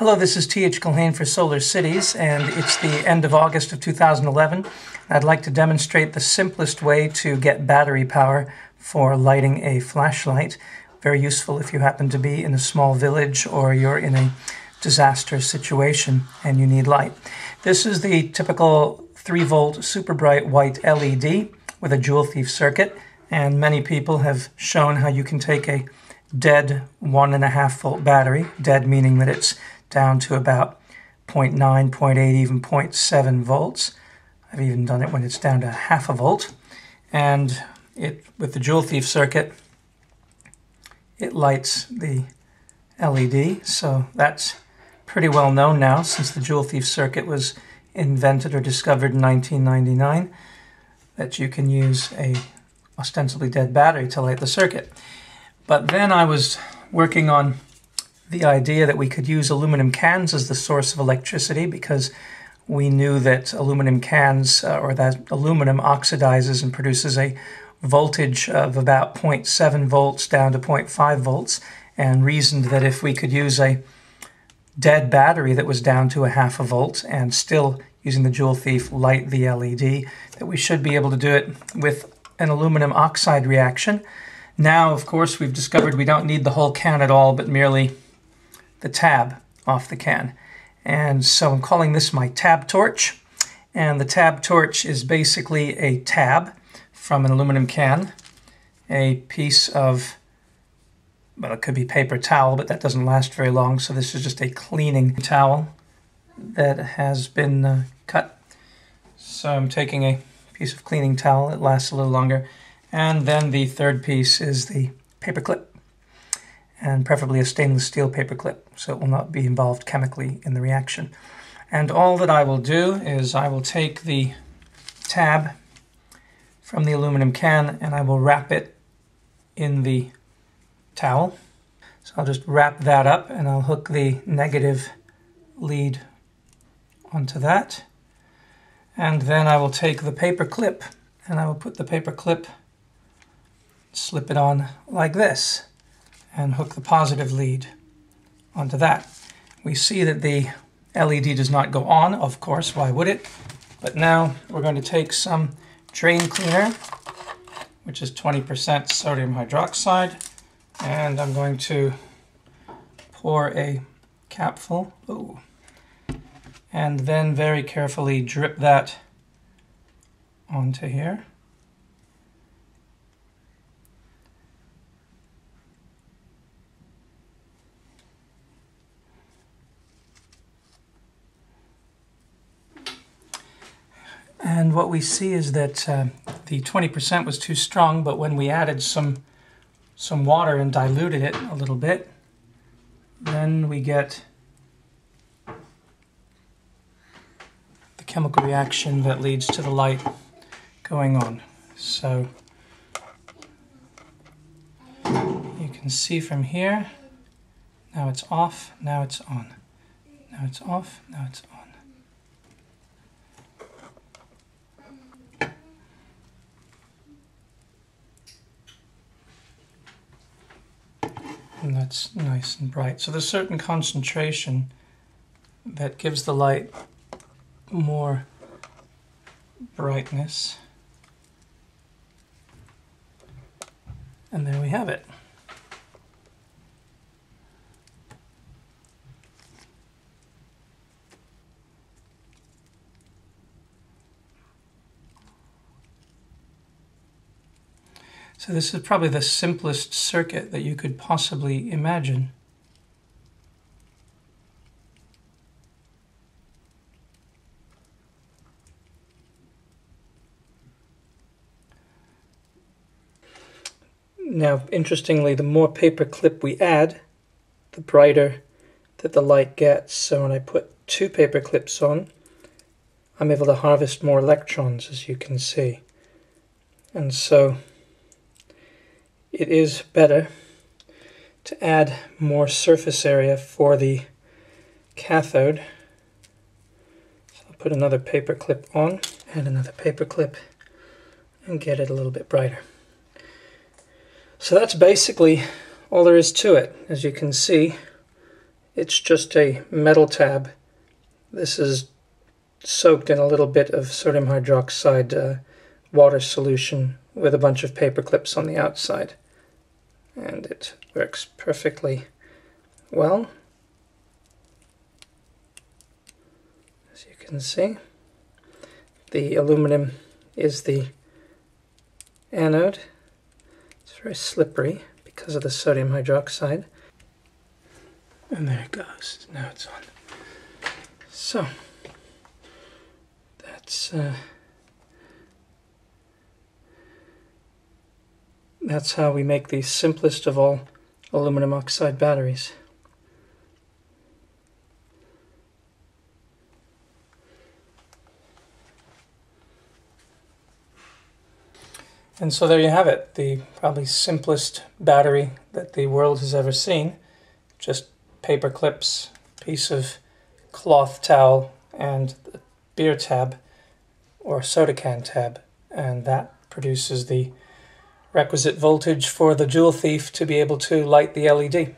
Hello, this is T.H. Culhane for Solar Cities, and it's the end of August of 2011. I'd like to demonstrate the simplest way to get battery power for lighting a flashlight. Very useful if you happen to be in a small village or you're in a disaster situation and you need light. This is the typical 3 volt super bright white LED with a joule thief circuit, and many people have shown how you can take a dead one and a half volt battery, dead meaning that it's down to about 0.9, 0.8, even 0.7 volts. I've even done it when it's down to half a volt. And it with the Joule Thief circuit, it lights the LED. So that's pretty well known now since the Joule Thief circuit was invented or discovered in 1999 that you can use a ostensibly dead battery to light the circuit. But then I was working on the idea that we could use aluminum cans as the source of electricity because we knew that aluminum cans uh, or that aluminum oxidizes and produces a voltage of about 0.7 volts down to 0.5 volts and reasoned that if we could use a dead battery that was down to a half a volt and still using the Joule Thief light the LED that we should be able to do it with an aluminum oxide reaction. Now, of course, we've discovered we don't need the whole can at all, but merely the tab off the can. And so I'm calling this my tab torch. And the tab torch is basically a tab from an aluminum can, a piece of, well, it could be paper towel, but that doesn't last very long. So this is just a cleaning towel that has been uh, cut. So I'm taking a piece of cleaning towel. It lasts a little longer. And then the third piece is the paper clip and preferably a stainless steel paper clip so it will not be involved chemically in the reaction. And all that I will do is I will take the tab from the aluminum can and I will wrap it in the towel. So I'll just wrap that up and I'll hook the negative lead onto that. And then I will take the paper clip and I will put the paper clip, slip it on like this and hook the positive lead onto that. We see that the LED does not go on, of course, why would it? But now we're going to take some drain cleaner, which is 20% sodium hydroxide, and I'm going to pour a capful, ooh, and then very carefully drip that onto here. And what we see is that uh, the 20% was too strong, but when we added some, some water and diluted it a little bit, then we get the chemical reaction that leads to the light going on. So you can see from here, now it's off, now it's on. Now it's off, now it's on. And that's nice and bright. So there's certain concentration that gives the light more brightness. And there we have it. This is probably the simplest circuit that you could possibly imagine. Now, interestingly, the more paper clip we add, the brighter that the light gets. So when I put two paper clips on, I'm able to harvest more electrons, as you can see. And so it is better to add more surface area for the cathode. So I'll put another paper clip on, and another paper clip, and get it a little bit brighter. So that's basically all there is to it. As you can see, It's just a metal tab. This is soaked in a little bit of sodium hydroxide uh, water solution with a bunch of paper clips on the outside. And it works perfectly well. As you can see, the aluminum is the anode. It's very slippery because of the sodium hydroxide. And there it goes. Now it's on. So, that's uh, that's how we make the simplest of all aluminum oxide batteries. And so there you have it, the probably simplest battery that the world has ever seen. Just paper clips, piece of cloth towel, and beer tab or soda can tab, and that produces the requisite voltage for the joule Thief to be able to light the LED.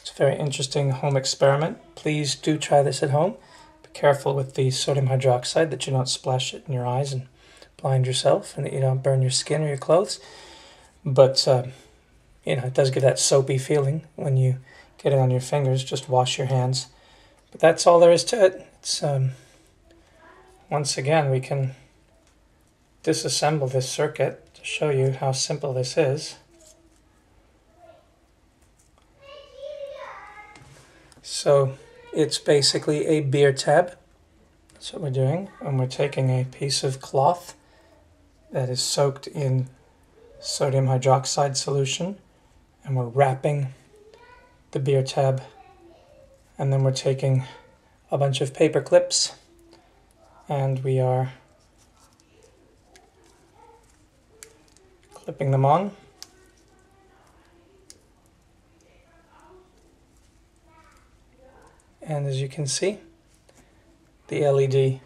It's a very interesting home experiment. Please do try this at home. Be careful with the sodium hydroxide that you don't splash it in your eyes and blind yourself and that you don't burn your skin or your clothes. But, uh, you know, it does give that soapy feeling when you get it on your fingers. Just wash your hands. But that's all there is to it. It's, um, once again, we can disassemble this circuit show you how simple this is. So it's basically a beer tab. That's what we're doing. And we're taking a piece of cloth that is soaked in sodium hydroxide solution and we're wrapping the beer tab and then we're taking a bunch of paper clips and we are clipping them on. And as you can see, the LED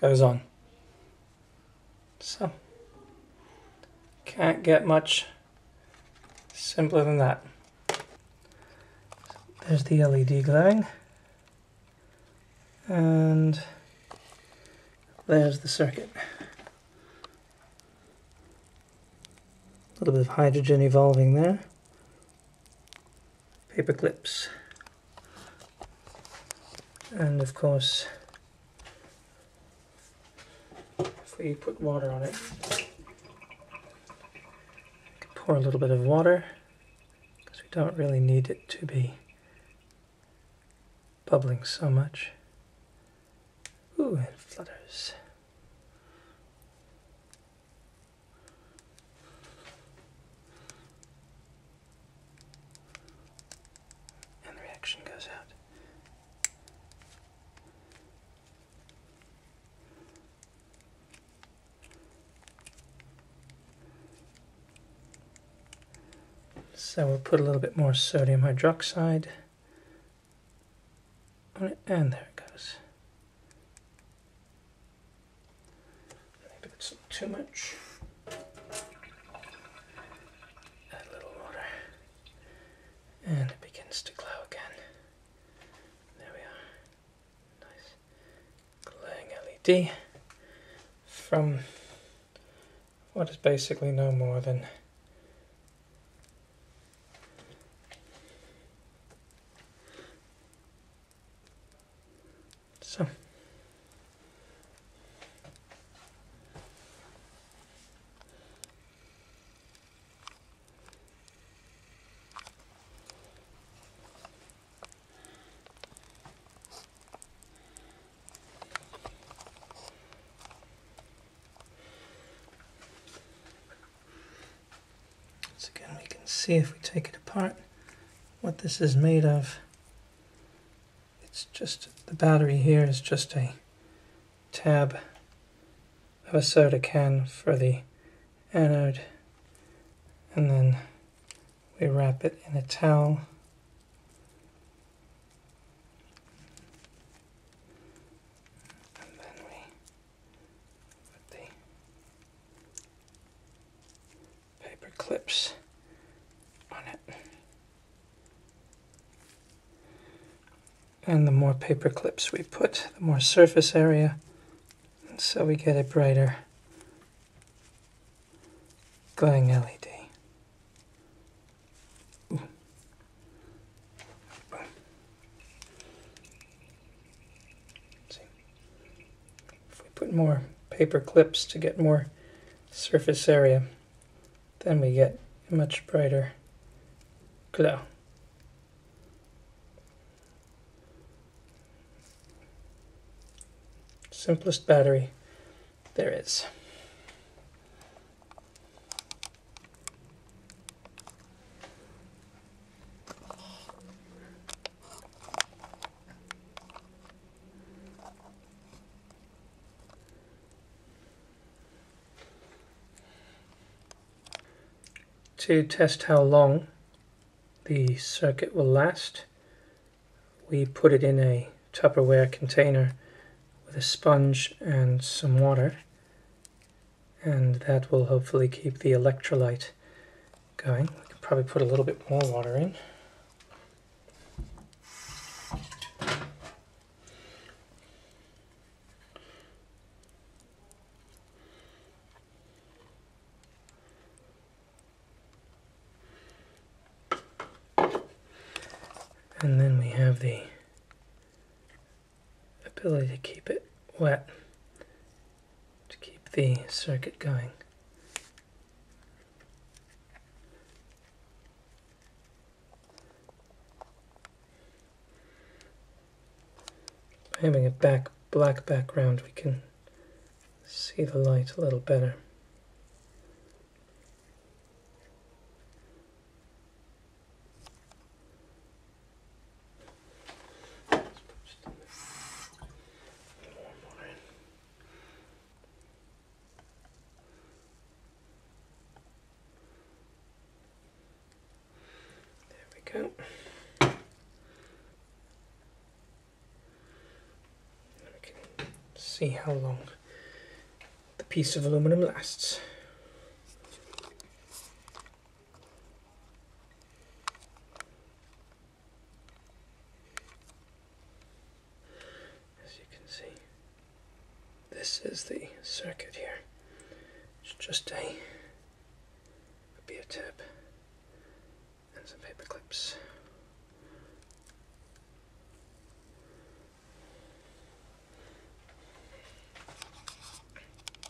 goes on. So, can't get much simpler than that. There's the LED glowing. And there's the circuit. A little bit of hydrogen evolving there. Paper clips. And of course, if we put water on it, pour a little bit of water because we don't really need it to be bubbling so much. Ooh, it flutters. And the reaction goes out. So we'll put a little bit more sodium hydroxide on it, and there it goes. Maybe that's not too much. Add a little water, and it begins to glow again. There we are. Nice glowing LED from what is basically no more than So. Again, we can see if we take it apart what this is made of. It's just the battery here is just a tab of a soda can for the anode and then we wrap it in a towel and then we put the paper clips on it And the more paper clips we put, the more surface area, so we get a brighter glowing LED. See. If we put more paper clips to get more surface area, then we get a much brighter glow. Simplest battery there is. To test how long the circuit will last, we put it in a Tupperware container a sponge and some water and that will hopefully keep the electrolyte going. We probably put a little bit more water in. And then we have the ability to keep it wet to keep the circuit going. By having a back black background we can see the light a little better. go. We can see how long the piece of aluminum lasts. As you can see, this is the circuit here. It's just a